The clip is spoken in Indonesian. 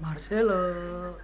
Marcelo.